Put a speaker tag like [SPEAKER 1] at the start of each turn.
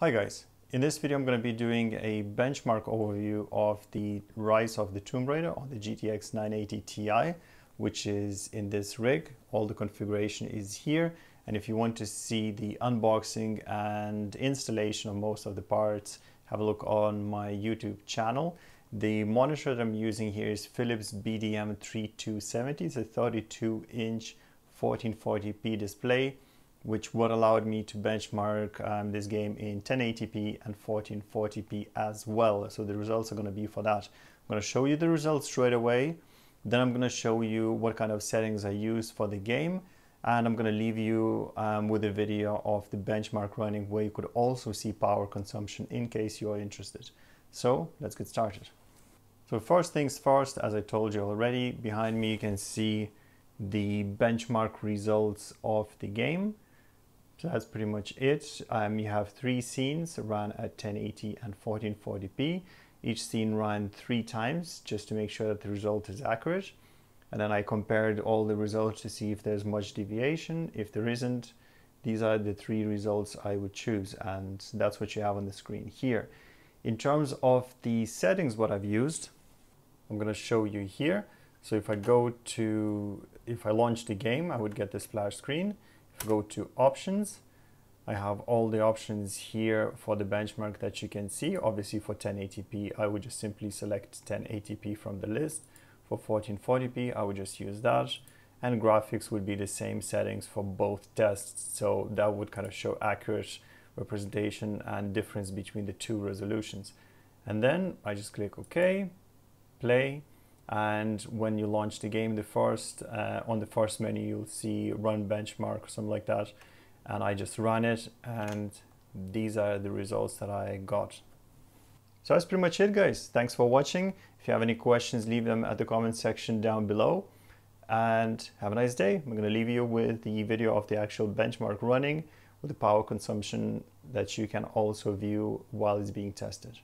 [SPEAKER 1] Hi guys, in this video I'm going to be doing a benchmark overview of the Rise of the Tomb Raider on the GTX 980 Ti which is in this rig. All the configuration is here and if you want to see the unboxing and installation of most of the parts have a look on my YouTube channel. The monitor that I'm using here is Philips BDM 3270. It's a 32 inch 1440p display which would allowed me to benchmark um, this game in 1080p and 1440p as well. So the results are going to be for that. I'm going to show you the results straight away. Then I'm going to show you what kind of settings I use for the game. And I'm going to leave you um, with a video of the benchmark running where you could also see power consumption in case you are interested. So let's get started. So first things first, as I told you already, behind me you can see the benchmark results of the game. So that's pretty much it. Um, you have three scenes run at 1080 and 1440p. Each scene ran three times just to make sure that the result is accurate. And then I compared all the results to see if there's much deviation. If there isn't, these are the three results I would choose. And that's what you have on the screen here. In terms of the settings, what I've used, I'm going to show you here. So if I go to, if I launch the game, I would get this splash screen go to options, I have all the options here for the benchmark that you can see. Obviously for 1080p, I would just simply select 1080p from the list. For 1440p, I would just use that. And graphics would be the same settings for both tests. So that would kind of show accurate representation and difference between the two resolutions. And then I just click OK, play, and when you launch the game the first uh, on the first menu you'll see run benchmark or something like that. And I just run it and these are the results that I got. So that's pretty much it guys. Thanks for watching. If you have any questions leave them at the comment section down below. And have a nice day. I'm to leave you with the video of the actual benchmark running with the power consumption that you can also view while it's being tested